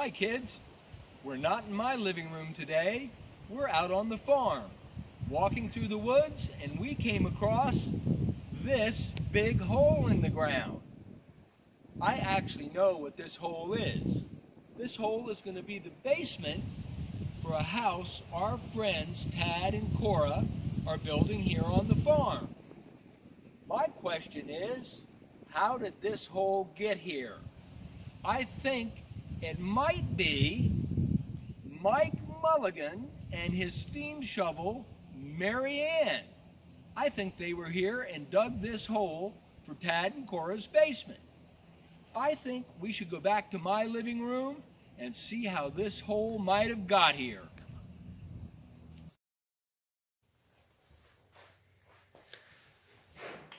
Hi, kids. We're not in my living room today. We're out on the farm, walking through the woods, and we came across this big hole in the ground. I actually know what this hole is. This hole is going to be the basement for a house our friends Tad and Cora are building here on the farm. My question is, how did this hole get here? I think it might be Mike Mulligan and his steam shovel, Mary Ann. I think they were here and dug this hole for Tad and Cora's basement. I think we should go back to my living room and see how this hole might have got here.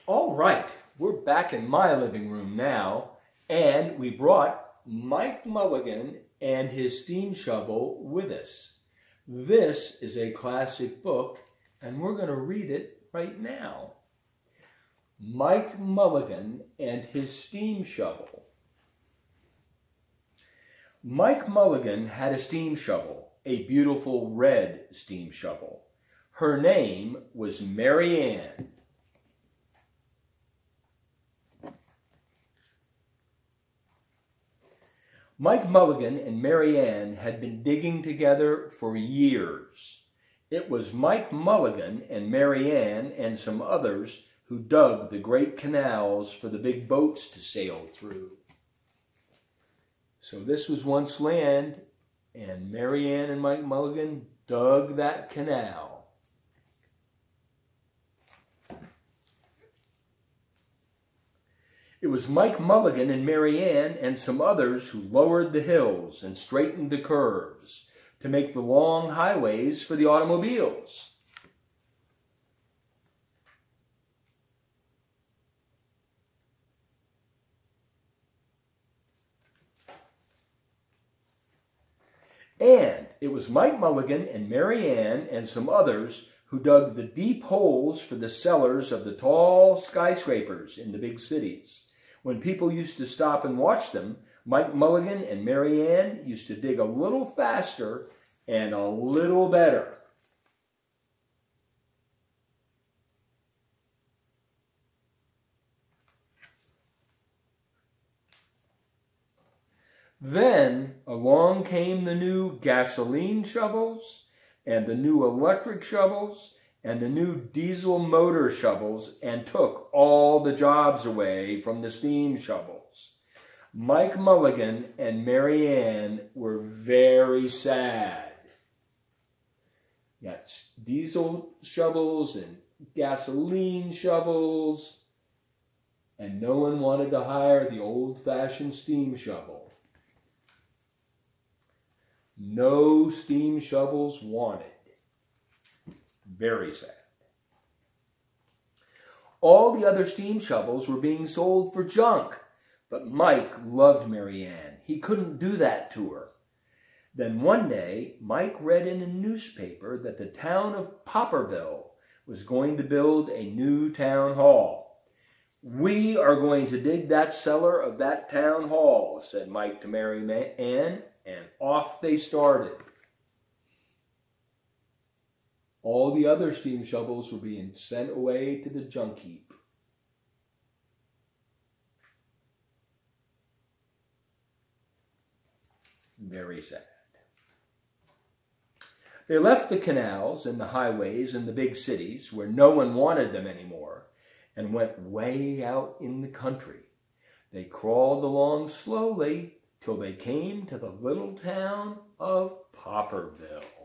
All right, we're back in my living room now, and we brought Mike Mulligan and his steam shovel with us. This is a classic book, and we're going to read it right now. Mike Mulligan and his steam shovel. Mike Mulligan had a steam shovel, a beautiful red steam shovel. Her name was Mary Ann. Mike Mulligan and Mary Ann had been digging together for years. It was Mike Mulligan and Mary Ann and some others who dug the great canals for the big boats to sail through. So this was once land, and Mary Ann and Mike Mulligan dug that canal. It was Mike Mulligan and Mary Ann and some others who lowered the hills and straightened the curves to make the long highways for the automobiles. And it was Mike Mulligan and Mary Ann and some others who dug the deep holes for the cellars of the tall skyscrapers in the big cities. When people used to stop and watch them, Mike Mulligan and Mary Ann used to dig a little faster and a little better. Then along came the new gasoline shovels and the new electric shovels and the new diesel motor shovels and took all the jobs away from the steam shovels. Mike Mulligan and Mary Ann were very sad. Got diesel shovels and gasoline shovels, and no one wanted to hire the old-fashioned steam shovel. No steam shovels wanted. Very sad. All the other steam shovels were being sold for junk, but Mike loved Mary Ann. He couldn't do that to her. Then one day, Mike read in a newspaper that the town of Popperville was going to build a new town hall. We are going to dig that cellar of that town hall, said Mike to Mary Ann, and off they started. All the other steam shovels were being sent away to the junk heap. Very sad. They left the canals and the highways and the big cities where no one wanted them anymore and went way out in the country. They crawled along slowly till they came to the little town of Popperville.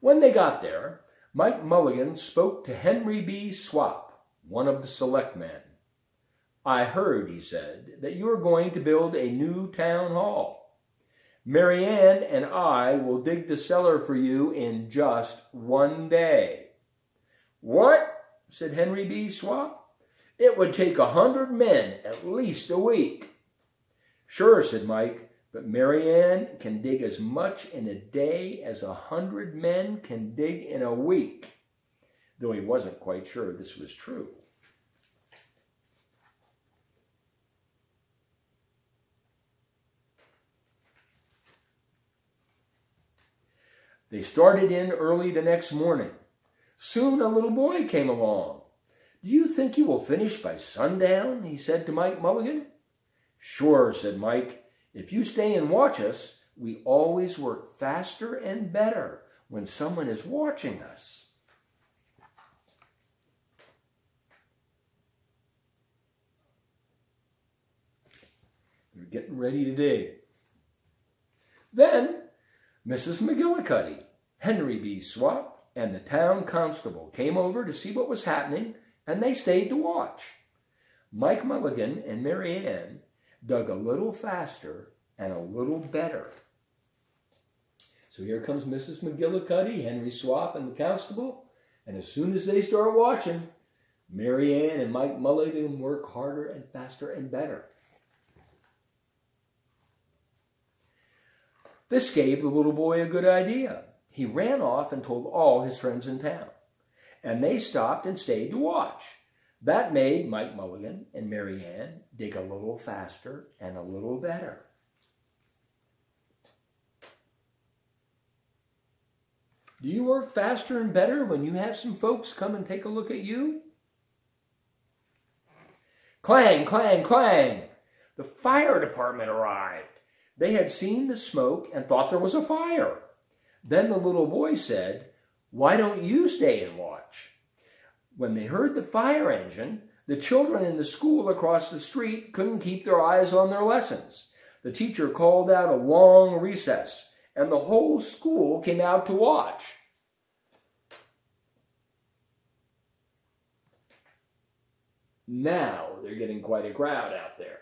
When they got there, Mike Mulligan spoke to Henry B. Swap, one of the selectmen. I heard, he said, that you are going to build a new town hall. Mary Ann and I will dig the cellar for you in just one day. What? said Henry B. Swap. It would take a hundred men at least a week. Sure, said Mike. But Mary Ann can dig as much in a day as a hundred men can dig in a week. though he wasn't quite sure this was true. They started in early the next morning. Soon a little boy came along. Do you think you will finish by sundown? he said to Mike Mulligan. Sure, said Mike. If you stay and watch us, we always work faster and better when someone is watching us. They're getting ready to dig. Then Mrs. McGillicuddy, Henry B. Swap, and the town constable came over to see what was happening, and they stayed to watch. Mike Mulligan and Mary Ann dug a little faster and a little better. So here comes Mrs. McGillicuddy, Henry Swap, and the constable. And as soon as they start watching, Mary Ann and Mike Mulligan work harder and faster and better. This gave the little boy a good idea. He ran off and told all his friends in town. And they stopped and stayed to watch. That made Mike Mulligan and Mary Ann dig a little faster and a little better. Do you work faster and better when you have some folks come and take a look at you? Clang, clang, clang! The fire department arrived. They had seen the smoke and thought there was a fire. Then the little boy said, Why don't you stay and watch? When they heard the fire engine, the children in the school across the street couldn't keep their eyes on their lessons. The teacher called out a long recess, and the whole school came out to watch. Now they're getting quite a crowd out there.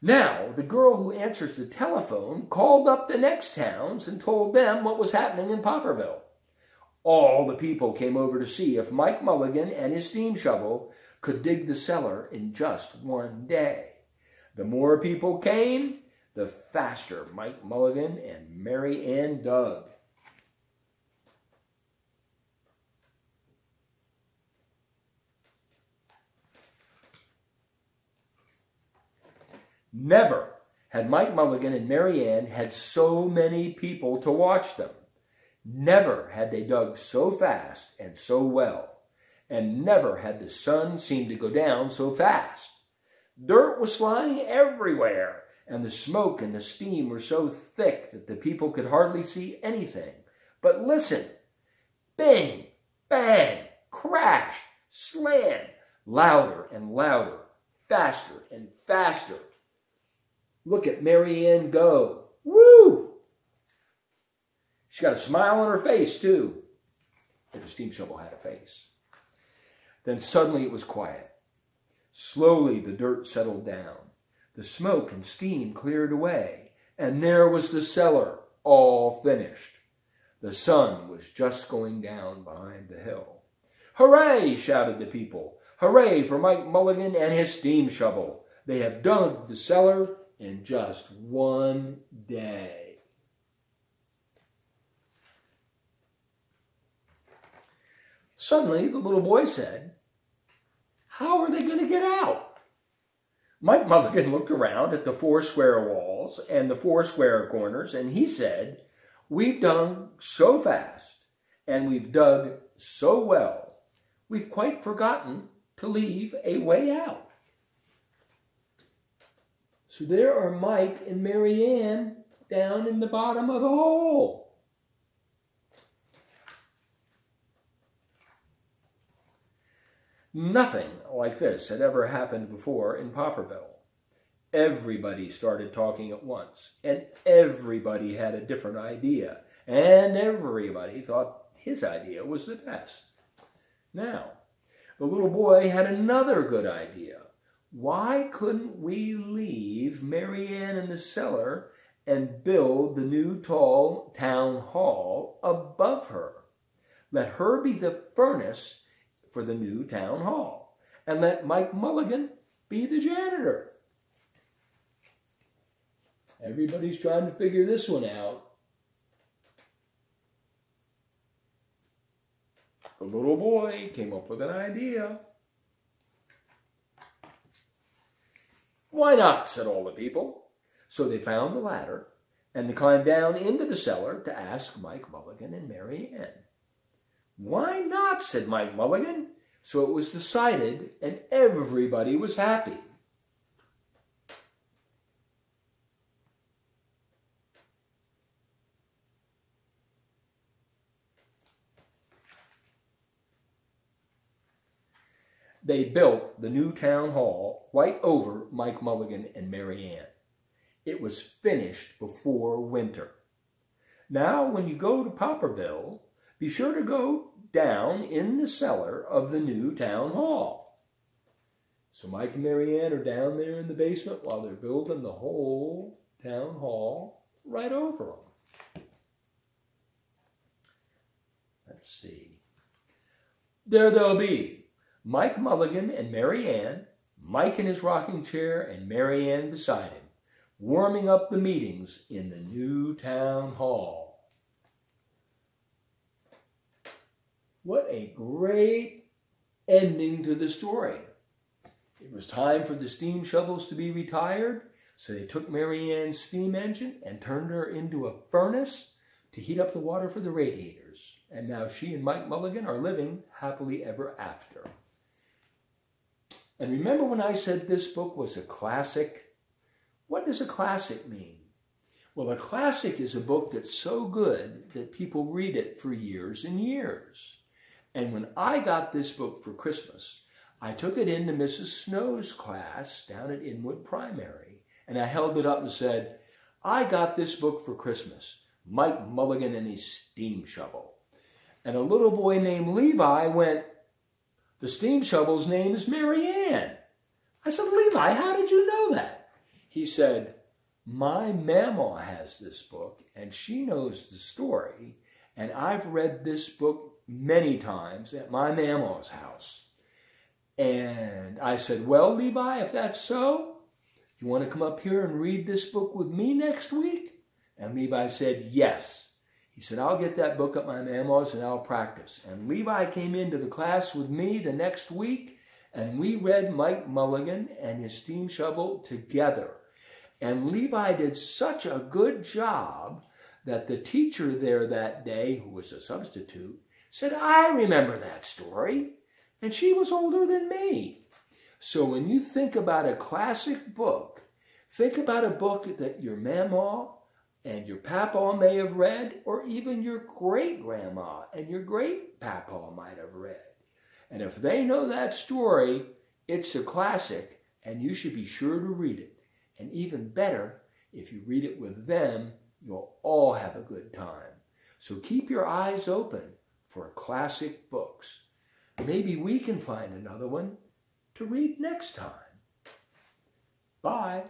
Now, the girl who answers the telephone called up the next towns and told them what was happening in Popperville. All the people came over to see if Mike Mulligan and his steam shovel could dig the cellar in just one day. The more people came, the faster Mike Mulligan and Mary Ann dug. Never had Mike Mulligan and Mary Ann had so many people to watch them. Never had they dug so fast and so well. And never had the sun seemed to go down so fast. Dirt was flying everywhere, and the smoke and the steam were so thick that the people could hardly see anything. But listen, bang, bang, crash, slam, louder and louder, faster and faster. Look at Mary Ann go. Woo! She got a smile on her face, too. If the steam shovel had a face. Then suddenly it was quiet. Slowly the dirt settled down. The smoke and steam cleared away, and there was the cellar, all finished. The sun was just going down behind the hill. Hooray! shouted the people. Hooray for Mike Mulligan and his steam shovel. They have dug the cellar in just one day. Suddenly, the little boy said, How are they going to get out? Mike Mulligan looked around at the four square walls and the four square corners, and he said, We've dug so fast and we've dug so well, we've quite forgotten to leave a way out. So there are Mike and Mary Ann down in the bottom of the hole. Nothing like this had ever happened before in Popperville. Everybody started talking at once, and everybody had a different idea, and everybody thought his idea was the best. Now, the little boy had another good idea. Why couldn't we leave Mary Ann in the cellar and build the new tall town hall above her? Let her be the furnace for the new town hall, and let Mike Mulligan be the janitor. Everybody's trying to figure this one out. the little boy came up with an idea. Why not? said all the people. So they found the ladder and they climbed down into the cellar to ask Mike Mulligan and Mary Ann. Why not? said Mike Mulligan. So it was decided, and everybody was happy. They built the new town hall right over Mike Mulligan and Mary Ann. It was finished before winter. Now, when you go to Popperville, be sure to go down in the cellar of the new town hall. So Mike and Mary Ann are down there in the basement while they're building the whole town hall right over them. Let's see. There they'll be. Mike Mulligan and Mary Ann, Mike in his rocking chair and Mary Ann beside him warming up the meetings in the new town hall. What a great ending to the story. It was time for the steam shovels to be retired, so they took Mary Ann's steam engine and turned her into a furnace to heat up the water for the radiators. And now she and Mike Mulligan are living happily ever after. And remember when I said this book was a classic? What does a classic mean? Well, a classic is a book that's so good that people read it for years and years. And when I got this book for Christmas, I took it into Mrs. Snow's class down at Inwood Primary, and I held it up and said, I got this book for Christmas, Mike Mulligan and his steam shovel. And a little boy named Levi went, the steam shovel's name is Mary Ann. I said, Levi, how did you know that? he said, My mama has this book and she knows the story, and I've read this book many times at my mama's house. And I said, Well, Levi, if that's so, you want to come up here and read this book with me next week? And Levi said, Yes. He said, I'll get that book at my mama's and I'll practice. And Levi came into the class with me the next week, and we read Mike Mulligan and his steam shovel together. And Levi did such a good job that the teacher there that day, who was a substitute, said, I remember that story. And she was older than me. So when you think about a classic book, think about a book that your mama and your papa may have read, or even your great grandma and your great papa might have read. And if they know that story, it's a classic, and you should be sure to read it. And even better, if you read it with them, you'll all have a good time. So keep your eyes open for classic books. Maybe we can find another one to read next time. Bye.